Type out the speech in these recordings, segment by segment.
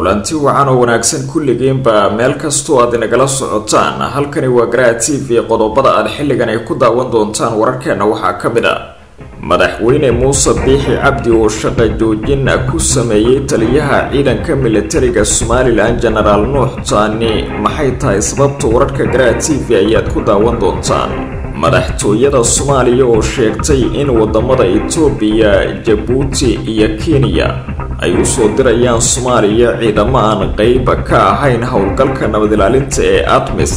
kulanti wacan oo wanaagsan kulligiinba meel kastoo aad inagala socotaan. Halkani waa garaa t v qodobada aad xilligan ay ku daawan doontaan wararkeena waxaa ka mid a madaxweyne muuse biixi cabdi oo shaqa joojin ku sameeyey taliyaha ciidanka militariga somalilan genaraal nuux taani maxay tahay sababta wararka garaa t v ayaad ku daawan doontaan madaxtooyada soomaaliya oo sheegtay in waddamada itoobiya jabuuti iyo kenya ay u soo dirayaan soomaaliya ciidamo aan qeyb ka ahayn howlgalka nabad ilaalinta ee admis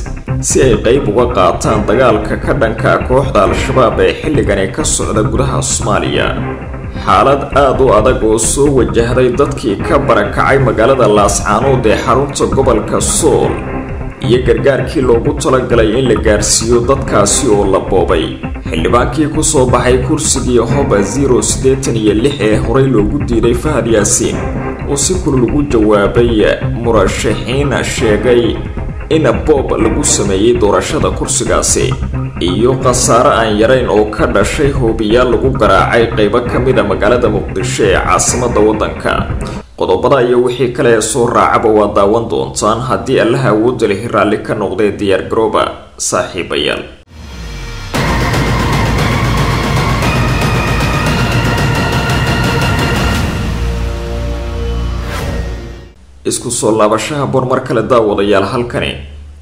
si ay qeyb uga qaataan dagaalka ka dhanka kooxda al-shabaab ee xilligani ka socda gudaha soomaaliya. Xaalad aada u adag oo soo wajahday dadkii ka barakacay magaalada laascaanood ee xarunta gobolka sool iyo gargaarkii loogu talagalay in la gaarsiiyo dadkaasi oo la boobay. Xildhibaankii ku soo baxay kursigii hoba zero siddeetan iyo lix ee horey loogu diiday fahad yaasiin oo si kulul ugu jawaabay murashaxiin sheegay in boob lagu sameeyey doorashada kursigaasi iyo khasaare aan yarayn oo ka dhashay hoobiyaal lagu garaacay qeybo ka mid a magaalada muqdisho ee caasimada waddanka qodobada iyo wixii kale ee soo raacaba waa daawan doontaan haddii allaha awoodda lihi raalli ka noqdee diyaargarooba saaxiibayaal isku soo laabashaha bor mar kale daawadayaal halkani.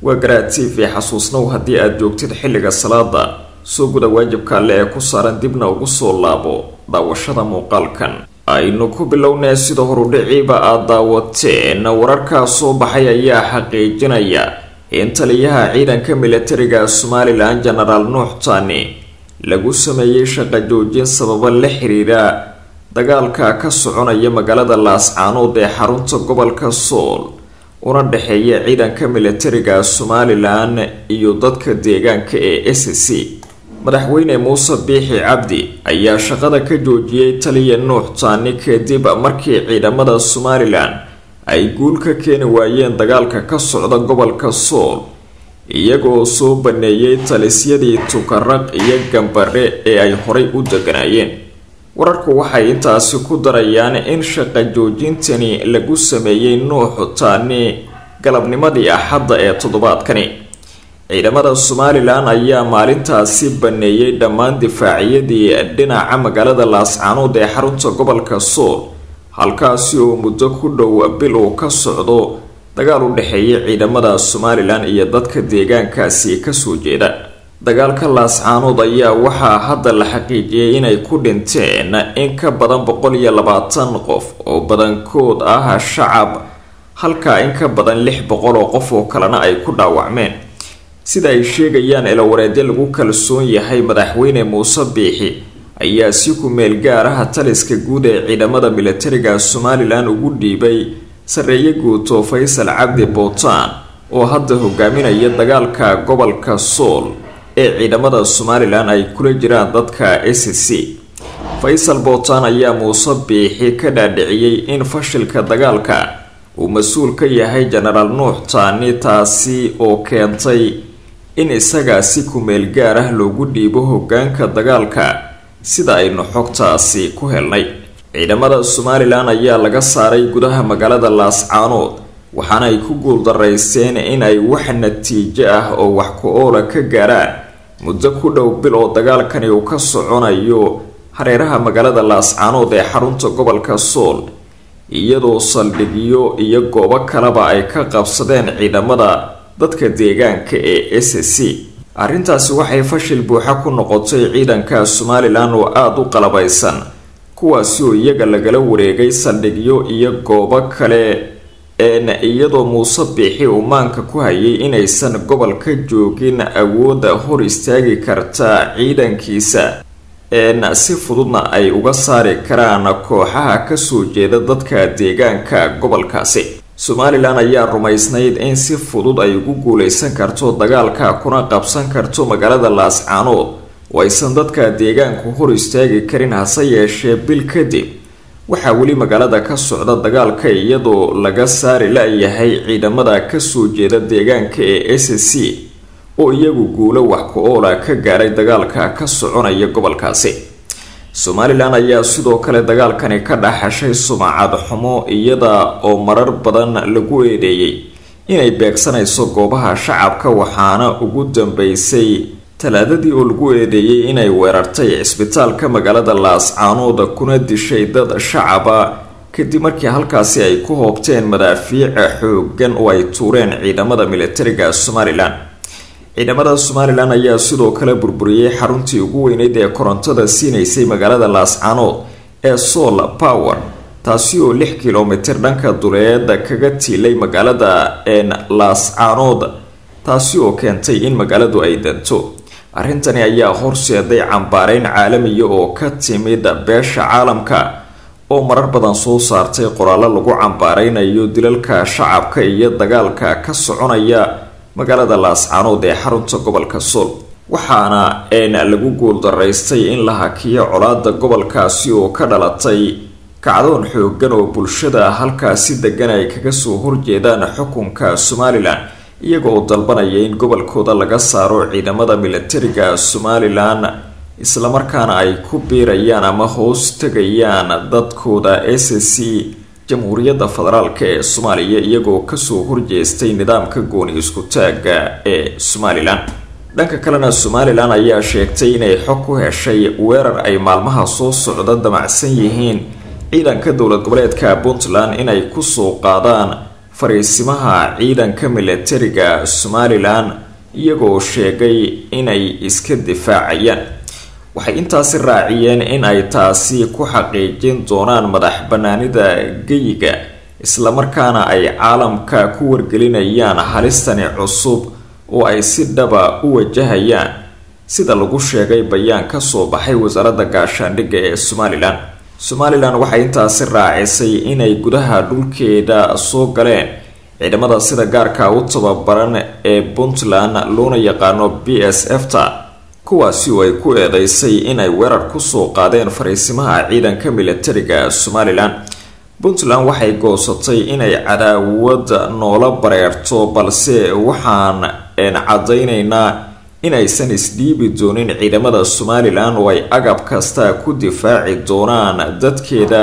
Waa garaa t v xasuusnow haddii aad joogtid xilliga salaada soo guda waajibka alle ee ku saaran dibna ugu soo laabo daawashada muuqaalkan aynu ku bilownee sida horudhiciiba aad daawateen wararkaa soo baxay ayaa xaqiijinaya. In taliyaha ciidanka militariga somalilan genaraal nuux taani lagu sameeyey shaqa joojin sababo la xiriira dagaalka ka soconaya magaalada laascaanood ee xarunta gobolka sool una dhexeeya ciidanka militariga somalilan iyo dadka deegaanka ee s c madaxweyne muuse biixi cabdi ayaa shaqada ka joojiyey taliya nuux taani kadib markii ciidamada somalilan ay guul ka keeni waayeen dagaalka ka socda gobolka sool iyagoo soo baneeyey talisyadii tukaraq iyo gambare ee ay horay u deganaayeen wararku waxay intaasi ku darayaan in shaqa joojintani lagu sameeyey nuux taani galabnimadii axadda ee toddobaadkani ciidamada somalilan ayaa maalintaasi baneeyey dhammaan difaaciyadii dhinaca magaalada laascaanood ee xarunta gobolka sool halkaasi oo muddo ku dhow bil uu ka socdo dagaal u dhexeeya ciidamada somalilan iyo dadka deegaankaasi ka soo jeeda. Dagaalka laascaanood ayaa waxaa hadda la xaqiijiyey inay ku dhinteen in ka badan boqol iyo labaatan qof oo badankood ah shacab halka in ka badan lix boqol oo qof oo kalena ay ku dhaawacmeen sida ay sheegayaan ilawareedyo lagu kalsoon yahay madaxweyne muuse biixi ayaa si ku meel gaar ah taliska guud ee ciidamada militariga somalilan ugu dhiibay sarreeye guuto faysal cabdi bootaan oo hadda hogaaminaya dagaalka gobolka sool ee ciidamada somalilan ay kula jiraan dadka s c. Faysal bootaan ayaa muuse biixi ka dhaadhiciyey in fashilka dagaalka uu mas'uul ka yahay genaraal nuux taani taasi oo keentay in isaga si ku-meel gaar ah loogu dhiibo hogaanka dagaalka sida aynu xogtaasi ku helnay. Ciidamada somalilan ayaa laga saaray gudaha magaalada laascaanood waxaana ay ku guuldaraysteen in ay wax natiijo ah oo wax ku-oola ka gaaraan. Muddo ku dhow bil oo dagaalkani uu ka soconayo hareeraha magaalada laascaanood ee xarunta gobolka sool iyadoo saldhigyo iyo goobo kaleba ay ka qabsadeen ciidamada dadka deegaanka ee s c. Arrintaasi waxay fashil buuxa ku noqotay ciidanka somalilan oo aada u qalabaysan kuwaasi oo iyaga lagala wareegay saldhigyo iyo goobo kale een iyadoo muuse biixi uu maanka ku hayay inaysan gobolka joogin awoodda hor istaagi karta ciidankiisa. Een si fududna ay uga saari karaan kooxaha ka soo jeeda dadka deegaanka gobolkaasi somalilan ayaa rumaysnayd in si fudud ay ugu guuleysan karto dagaalka kuna qabsan karto magaalada laascaanood oo aysan dadka deegaanku hor istaagi karin hase yeeshee bil kadib waxaa weli magaalada ka socda dagaalka iyadoo laga saari la-yahay ciidamada ka soo jeeda deegaanka ee s c oo iyagu guulo wax ku-oola ka gaaray dagaalka ka soconaya gobolkaasi somalilan ayaa sidoo kale dagaalkani ka dhaxashay sumacad xumo iyada oo marar badan lagu eedeeyey. Inay beegsanayso goobaha shacabka waxaana ugu dambeysay talaadadii oo lagu eedeeyey inay weerartay cisbitaalka magaalada laascaanood kuna dishay dad shacaba kadib markii halkaasi ay ku hoobteen madaafiica xoogan oo ay tuureen ciidamada militariga somalilan ciidamada somalilan ayaa sidoo kale burburiyey xaruntii ugu weyneyd ee korontada siinaysay magaalada laascaanood ee sol power taasi oo lix kilomitir dhanka duleeda kaga tiilay magaalada laascaanood taasi oo keentay in magaaladu ay danto. Arrintani ayaa horseeday cambaareyn caalamiya oo ka timid beesha caalamka oo marar badan soo saartay qoraallo lagu cambaareynayo dilalka shacabka iyo dagaalka ka soconaya magaalada laascaanood ee xarunta gobolka sool waxaana lagu guuldaraystay in la hakiyo colaada gobolkaasi oo ka dhalatay kacdoon xoogan oo bulshada halkaasi degan ay kaga soo horjeedaan xukunka somalilan iyaga oo dalbanaya in gobolkooda laga saaro ciidamada militariga somalilan islamarkaana ay ku biirayaan ama hoos tegayaan dadkooda s c jamhuuriyadda federaalk ee soomaaliya iyagoo ka soo horjeestay nidaamka gooni isku taaga ee somalilan dhanka kalena somalilan ayaa sheegtay inay xog ku heshay weerar ay maalmaha soo socda damacsan yihiin ciidanka dowlad goboleedka puntland inay ku soo qaadaan fariisimaha ciidanka militariga somalilan iyagoo sheegay inay iska difaacayaan waxay intaasi raaciyeen in ay taasi ku xaqiijin doonaan madax banaanida geyiga islamarkaana ay caalamka ku wargelinayaan halistani cusub oo ay si dhaba u wajahayaan. Sida lagu sheegay bayaan ka soo baxay wasaaradda gaashaandhigga ee somalilan. Somalilan waxay intaasi raacisay inay gudaha dhulkeeda soo galeen. Ciidamada sida gaarka u tababaran ee puntland loona yaqaano b s f ta kuwaasi oo ay ku eedeysay inay weerar ku soo qaadeen fariisimaha ciidanka militariga somalilan puntland waxay goosatay inay cadaawad noola bareerto balse waxaan caddaynaynaa inaysan isdhiibi doonin ciidamada somalilan oo ay agab kasta ku difaaci doonaan dadkeeda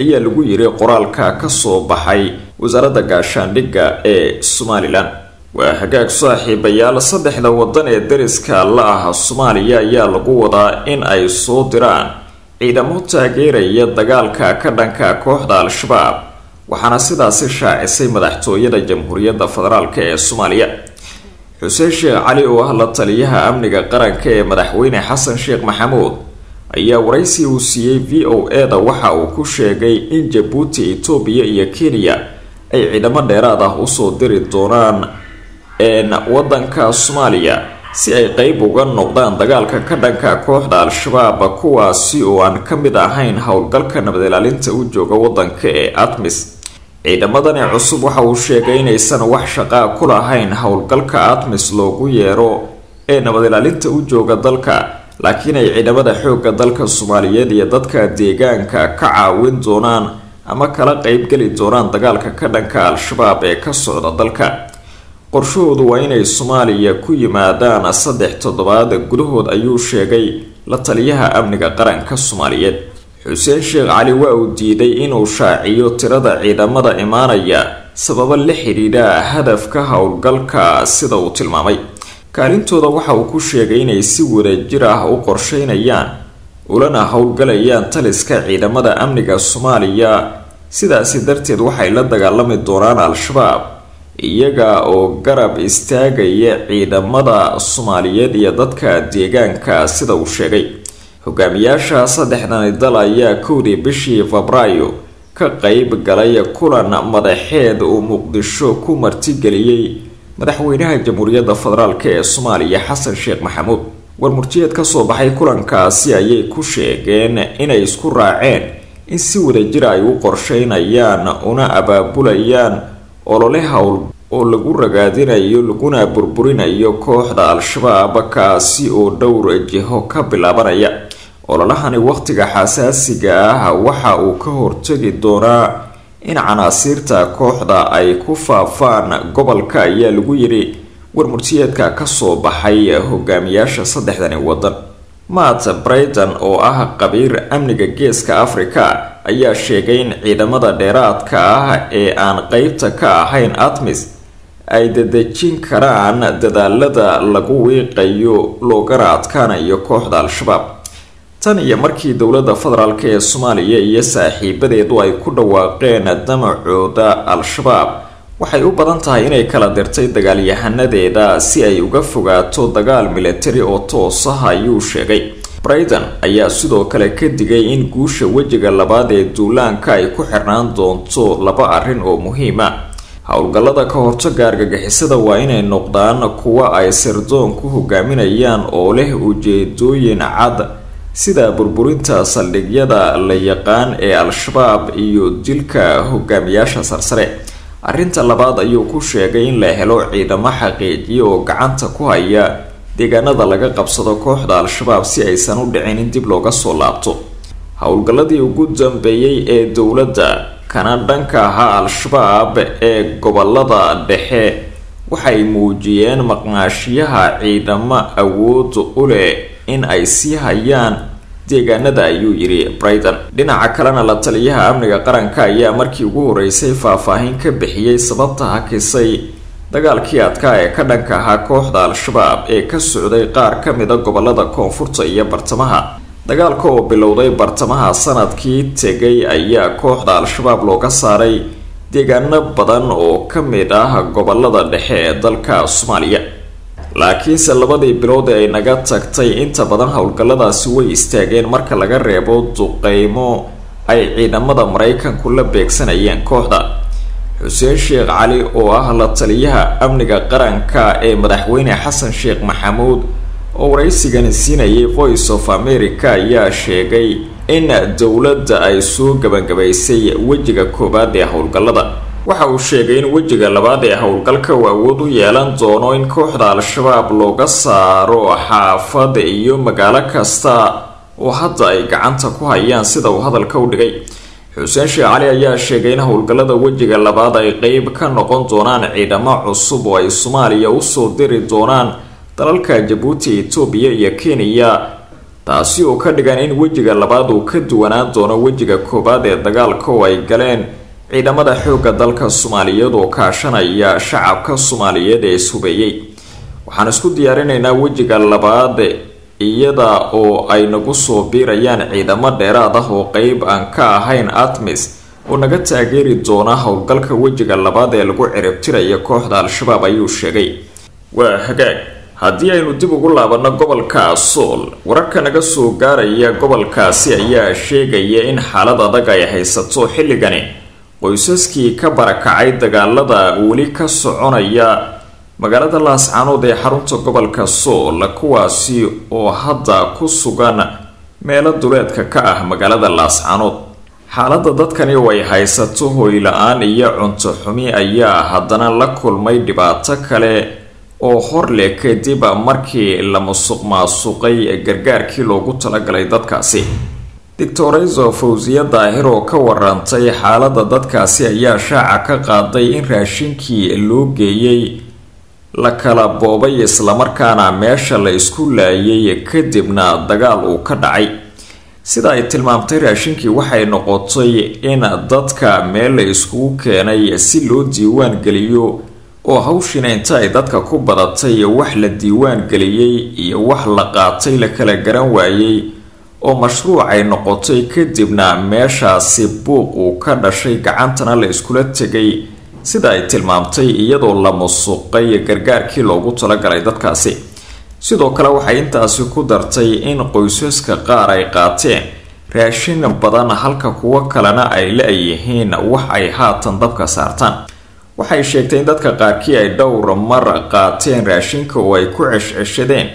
ayaa lagu yiri qoraalka ka soo baxay wasaaradda gaashaandhigga ee somalilan waa hagaag saaxiibayaal saddexda waddan ee dariska la ah soomaaliya ayaa lagu wadaa in ay soo diraan ciidamo taageeraya dagaalka ka dhanka kooxda al-shabaab waxaana sidaasi shaacisay madaxtooyada jamhuuriyadda federaalk ee soomaaliya. Xuseen sheekh cali oo ah la taliyaha amniga qaranka ee madaxweyne xasan sheekh maxamuud ayaa waraysi uu siiyey v o e da waxa uu ku sheegay in jabuuti etoobiya iyo kenya ay ciidamo dheeraad ah u soo diri doonaan wadanka soomaaliya si ay qeyb uga noqdaan dagaalka ka dhanka kooxda al-shabaab kuwaasi oo aan ka mid ahayn howlgalka nabad ilaalinta u jooga wadanka ee atmis ciidamadani cusub waxa uu sheegay inaysan wax shaqaa ku lahayn howlgalka atmis loogu yeero ee nabad ilaalinta u jooga dalka laakiin ay ciidamada xoogga dalka soomaaliyeed iyo dadka deegaanka ka caawin doonaan ama kala qeybgeli doonaan dagaalka ka dhanka al-shabaab ee ka socda dalka qorshahoodu waa inay soomaaliya ku yimaadaan saddex toddobaad gudahood ayuu sheegay la taliyaha amniga qaranka soomaaliyeed. Xuseen sheekh cali waa uu diiday inuu shaaciyo tirada ciidamada imaanaya sababo la xidhiidha hadafka howlgalka sida uu tilmaamay. Kaalintooda waxa uu ku sheegay inay si wadajir ah u qorsheynayaan ulana howlgalayaan taliska ciidamada amniga soomaaliya. Sidaasi darteed waxay la dagaalami doonaan al-shabaab iyaga oo garab istaagaya ciidamada soomaaliyeed iyo dadka deegaanka sida uu sheegay. Hogaamiyaasha saddexdani dal ayaa kowdii bishii febraayo ka qeyb galay kulan madaxeed uu muqdisho ku martigeliyey madaxweynaha jamhuuriyadda federaalk ee soomaaliya xasan sheekh maxamuud. Warmurtiyeed ka soo baxay kulankaasi ayay ku sheegeen inay isku raaceen in si wadajir ay u qorsheynayaan una abaabulayaan olole howl oo lagu ragaadinayo laguna burburinayo kooxda al-shabaab kaasi oo dhowr jiho ka bilaabanaya. Ololahani wakhtiga xasaasiga ah waxa uu ka hortagi doonaa in canaasiirta kooxda ay ku faafaan gobolka ayaa lagu yidhi warmurtiyeedka ka soo baxay hogaamiyaasha saddexdani wadan matt brayton oo ah qabiir amniga geeska afrika ayaa sheegay in ciidamada dheeraadka ah ee aan qeybta ka ahayn atmis ay dadejin karaan dadaalada lagu wiiqayo loogana adkaanayo kooxda al-shabaab. Tan iyo markii dowladda federaalk ee soomaaliya iyo saaxiibadeedu ay ku dhawaaqeen damacooda al-shabaab waxay u badan tahay inay kala dirtay dagaalyahanadeeda si ay uga fogaato dagaal militari oo toos ah ayuu sheegay brayton ayaa sidoo kale ka digay in guusha wejiga labaad ee duulaanka ay ku xirnaan doonto laba arrin oo muhiima howlgallada ka hortaga argagixisada waa inay noqdaan kuwa ay sirdoon ku hogaaminayaan oo leh ujeedooyin cad sida burburinta saldhigyada la yaqaan ee al-shabaab iyo dilka hogaamiyaasha sarsare. Arrinta labaad ayuu ku sheegay in la helo ciidamo xaqiijiya oo gacanta ku haya deegaanada laga qabsado kooxda al-shabaab si aysan u dhicin in dib looga soo laabto. Howlgalladii ugu dambeeyey ee dowladda kana dhanka ahaa al-shabaab ee gobollada dhexe waxay muujiyeen maqnaashiyaha ciidamo awood u leh in ay sii hayaan deegaanada ayuu yidhi brayton dhinaca kalena la taliyaha amniga qaranka ayaa markii ugu horeysay faahfaahin ka bixiyey sababta hakisay dagaalkii adkaa ee ka dhanka ahaa kooxda al-shabaab ee ka socday qaar ka mida gobollada koonfurta iyo bartamaha. Dagaalka oo bilowday bartamaha sannadkii tegay ayaa kooxda al-shabaab looga saaray deegaano badan oo ka mid ah gobollada dhexe ee dalka soomaaliya. Laakiinse labadii bilood ee ay naga tagtay inta badan howlgalladaasi way istaageen marka laga reebo duqeymo ay ciidamada maraykanku la beegsanayeen kooxda xuseen sheekh cali oo ah la taliyaha amniga qaranka ee madaxweyne xasan sheekh maxamuud oo waraysigani siinayay voice of america ayaa sheegay in dowladda ay soo gabagabaysay wejiga koowaad ee howlgallada. Waxa uu sheegay in wejiga labaad ee howlgalka uu awood u yeelan doono in kooxda al-shabaab looga saaro xaafad iyo magaalo kasta oo hadda ay gacanta ku hayaan sida uu hadalka u dhigay xuseen sheekh cali ayaa sheegay in howlgallada wejiga labaad ay qeyb ka noqon doonaan ciidamo cusub oo ay soomaaliya u soo diri doonaan dalalka jabuuti etoobiya iyo kenya taasi oo ka dhigan in wejiga labaad uu ka duwanaan doono wejiga koowaad ee dagaalka oo ay galeen ciidamada xoogga dalka soomaaliyeed oo kaashanaya shacabka soomaaliyeed ee ishubeeyey waxaan isku diyaarinaynaa wejiga labaad iyada oo ay nagu soo biirayaan ciidamo dheeraad ah oo qeyb aan ka ahayn atmis oo naga taageeri doona howlgalka wejiga labaad ee lagu ciribtiraya kooxda al-shabaab ayuu sheegay. Waa hagaag. Haddii aynu dib ugu laabanno gobolka sool wararka naga soo gaaraya gobolkaasi ayaa sheegaya in xaalad adag ay haysato xilligani. Qoysaskii ka barakacay dagaalada weli ka soconaya magaalada laascaanood ee xarunta gobolka sool kuwaasi oo hadda ku sugan meelo duleedka ka ah magaalada laascaanood xaaladda dadkani oo ay haysato hoyla-aan iyo cunto xumi ayaa haddana la kulmay dhibaato kale oo hor leh kadib markii la musuq maasuqay gargaarkii loogu talagalay dadkaasi. Doctoreso fawsiya daahir oo ka warantay xaaladda dadkaasi ayaa shaaca ka qaaday in raashinkii loo geeyey la kala boobay islamarkaana meesha la isku laayay kadibna dagaal uu ka dhacay. Sida ay tilmaamtay raashinkii waxay noqotay in dadka meel la iskugu keenay si loo diiwaan geliyo oo hawshiina inta ay dadka ku badatay wax la diiwaan geliyey iyo wax la qaatay la kala garan waayey oo mashruuc ay noqotay kadibna meeshaasi buuq uu ka dhashay gacantana la iskula tegay sida ay tilmaamtay iyadoo la musuqay gargaarkii loogu talagalay dadkaasi. Sidoo kale waxay intaasi ku dartay in qoysaska qaar ay qaateen raashin badan halka kuwo kalena ay la-yihiin wax ay haatan dabka saartaan. Waxay sheegtay in dadka qaarkii ay dhowr mar qaateen raashinka oo ay ku ceshceshadeen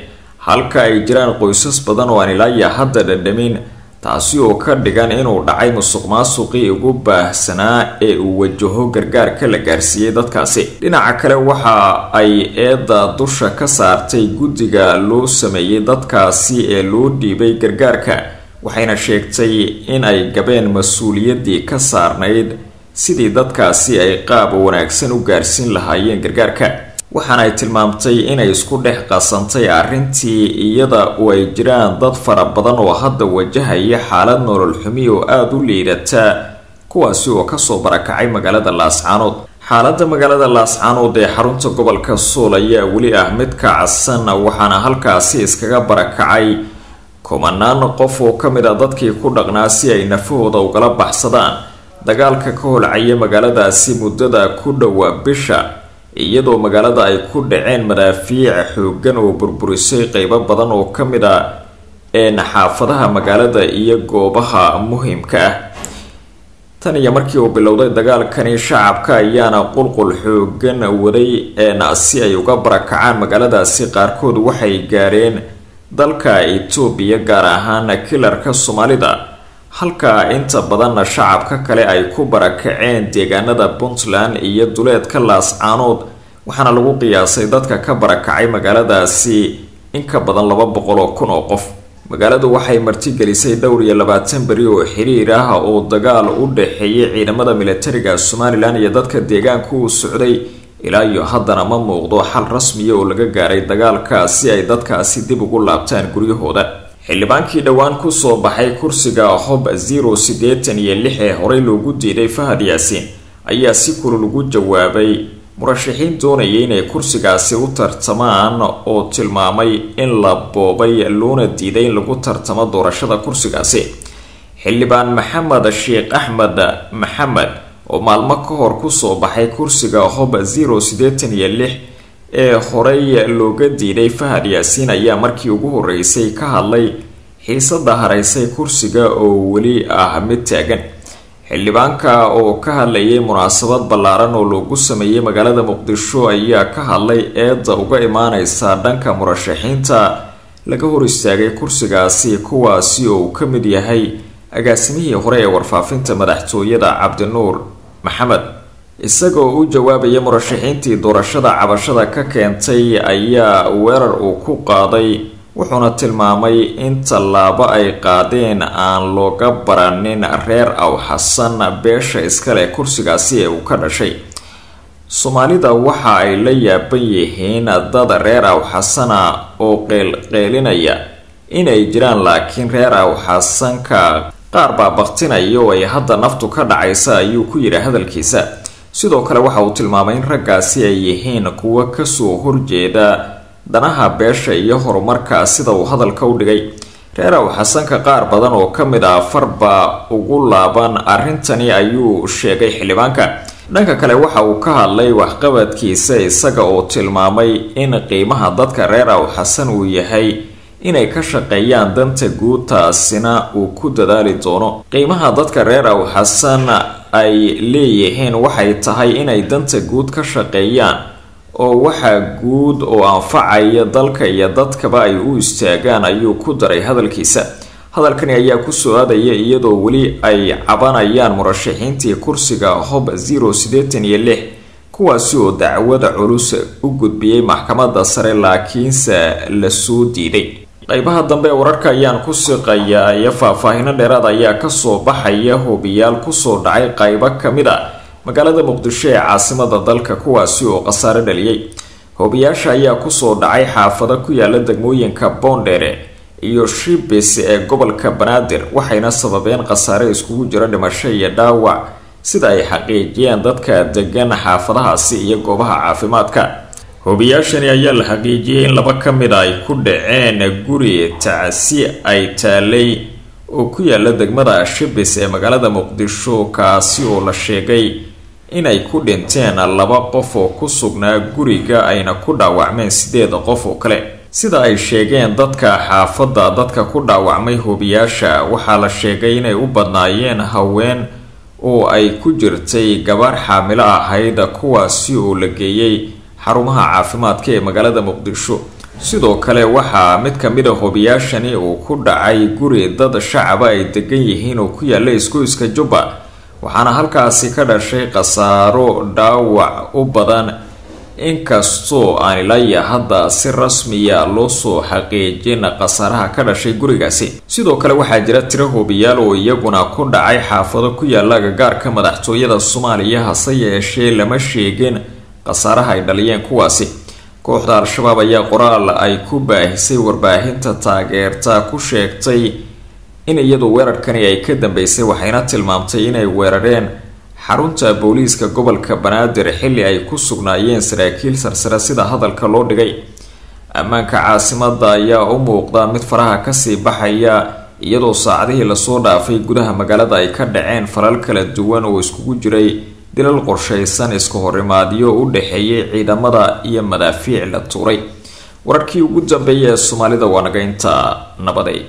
halka ay jiraan qoysas badan oo aan ilaaya hadda dhadhamin taasi oo ka dhigan inuu dhacay musuq maasuqii ugu baahsanaa ee uu wajaho gargaarka la gaarsiiyey dadkaasi. Dhinaca kale waxa ay eedda dusha ka saartay guddiga loo sameeyey dadkaasi ee loo dhiibay gargaarka waxayna sheegtay in ay gabeen mas'uuliyaddii ka saarnayd sidii dadkaasi ay qaab wanaagsan u gaarsiin lahaayeen gargaarka waxaana ay tilmaamtay inay isku dhex qasantay arrintii iyada oo ay jiraan dad fara badan oo hadda wajahaya xaalad nolol xumi oo aada u liidata kuwaasi oo ka soo barakacay magaalada laascaanood. Xaaladda magaalada laascaanood ee xarunta gobolka sool ayaa weli ah mid kacsan waxaana halkaasi iskaga barakacay kumanaan qof oo ka mid a dadkii ku dhaqnaa si ay nafahooda ugala baxsadaan. Dagaalka ka holcaya magaaladaasi muddada ku dhowa bisha iyadoo magaalada ay ku dhaceen madaafiic xoogan oo burburisay qeybo badan oo ka mid a een xaafadaha magaalada iyo goobaha muhiimka ah. Tan iyo markii uu bilowday dagaalkani shacabka ayaana qulqul xoogan waday si ay uga barakacaan magaaladaasi qaarkood waxay gaareen dalka itoobiya gaar ahaan kilarka soomaalida halka inta badanna shacabka kale ay ku barakaceen deegaanada puntland iyo duleedka laascaanood waxaana lagu qiyaasay dadka ka barakacay magaaladaasi in ka badan laba boqol oo kun oo qof. Magaaladu waxay martigelisay dhowr iyo labaatan beri oo xiriir ah oo dagaal u dhexeeyay ciidamada militariga somalilan iyo dadka deegaanka uu socday. Ilaa iyo haddana ma muuqdo xal rasmiya oo laga gaaray dagaalka si ay dadkaasi dib ugu laabtaan guryahooda xildhibaankii dhowaan ku soo baxay kursiga hob zero siddeetan iyo lix ee horey loogu diiday fahad yaasiin ayaa si kulul ugu jawaabay murashaxiin doonayay inay kursigaasi u tartamaan oo tilmaamay in la boobay loona diiday in lagu tartamo doorashada kursigaasi. Xildhibaan maxamed sheekh axmed maxamed oo maalmo ka hor ku soo baxay kursiga hob zero siddeetan iyo lix ee horey looga diiday fahad yaasiin ayaa markii ugu horeysay ka hadlay xiisada haraysay kursiga oo weli ah mid taagan. Xildhibaanka oo ka hadlayay munaasabad ballaaran oo loogu sameeyey magaalada muqdisho ayaa ka hadlay eedda uga imaaneysa dhanka murashaxiinta laga hor istaagay kursigaasi kuwaasi oo uu ka mid yahay agaasimihii hore ee warfaafinta madaxtooyada cabdinuur maxamed isagoo u jawaabaya murashaxiintii doorashada cabashada ka keentay ayaa weerar uu ku qaaday wuxuuna tilmaamay in tallaabo ay qaadeen aan looga baranin reer aw xasan beesha iskale kursigaasi ee uu ka dhashay. Soomaalida waxa ay la yaaban yihiin dad reer aw xasana oo qeylqeylinaya inay jiraan laakiin reer aw xasanka qaar baa baktinaya oo ay hadda naftu ka dhacaysa ayuu ku yidhi hadalkiisa sidoo kale waxa uu tilmaamay in raggaasi ay yihiin kuwo ka soo horjeeda danaha beesha iyo horumarka sida uu hadalka u dhigay. Reer aw xasanka qaar badan oo ka mid ah farbaa ugu laaban arrintani ayuu sheegay xildhibaanka. Dhanka kale waxa uu ka hadlay waxqabadkiisa isaga oo tilmaamay in qiimaha dadka reer aw xasan uu yahay inay ka shaqeeyaan danta guud taasina uu ku dadaali doono. Qiimaha dadka reer aw xasan ay leeyihiin waxay tahay inay danta guud ka shaqeeyaan oo waxaa guud oo anfacaya dalka iyo dadkaba ay u istaagaan ayuu ku daray hadalkiisa. Hadalkani ayaa ku soo aadaya iyadoo weli ay cabanayaan murashaxiintii kursiga hob zero siddeetan iyo lix kuwaasi oo dacwada culus u gudbiyey maxkamadda sare laakiinse la soo diiday qeybaha dambe ee wararka ayaan ku siqayaa iyo faahfaahino dheeraad ayaa ka soo baxaya hobiyaal ku soo dhacay qeybo ka mid a magaalada muqdisho ee caasimada dalka kuwaasi oo khasaare dhaliyay. Hobiyaasha ayaa ku soo dhacay xaafado ku yaalla degmooyinka boondheere iyo shibis ee gobolka banaadir waxayna sababeen khasaare iskugu jira dhimasho iyo dhaawac. Sida ay xaqiijiyeen dadka degan xaafadahaasi iyo goobaha caafimaadka hobiyaashani ayaa la xaqiijiyey in laba ka mid a ay ku dhaceen guri tacsi ay taalay oo ku yaalla degmada shibis ee magaalada muqdisho kaasi oo la sheegay inay ku dhinteen laba qof oo ku sugnaa guriga ayna ku dhaawacmeen sideed qof oo kale. Sida ay sheegeen dadka xaafadda dadka ku dhaawacmay hobiyaasha waxaa la sheegay inay u badnaayeen haween oo ay ku jirtay gabaar xaamilo ahayd kuwaasi oo la geeyey xarumaha caafimaadka ee magaalada muqdisho. Sidoo kale waxaa mid ka mid a hobiyaashani uu ku dhacay guri dad shacaba ay degan yihiin oo ku yaalla isgoyska jubba waxaana halkaasi ka dhashay khasaaro dhaawac u badan. Inkastoo aan ilaya hadda si rasmiya loo soo xaqiijin khasaaraha ka dhashay gurigaasi. Sidoo kale waxaa jira tiro hobiyaal oo iyaguna ku dhacay xaafado ku yaalla agagaarka madaxtooyada soomaaliya hase yeeshee lama sheegin khasaaraha ay dhaliyeen kuwaasi. Kooxda al-shabaab ayaa qoraal ay ku baahisay warbaahinta taageerta ku sheegtay in iyadu weerarkani ay ka dambeysay waxayna tilmaamtay inay weerareen xarunta booliiska gobolka banaadir xilli ay ku sugnaayeen saraakiil sarsare sida hadalka loo dhigay. Ammaanka caasimada ayaa u muuqda mid faraha ka sii baxaya iyadoo saacadihii la soo dhaafay gudaha magaalada ay ka dhaceen falal kala duwan oo iskugu jiray dilal qorshaysan iska horimaadyo u dhexeeyay ciidamada iyo madaafiic la tuuray. Wararkii ugu dambeeya ee soomaalida waa naga inta nabaday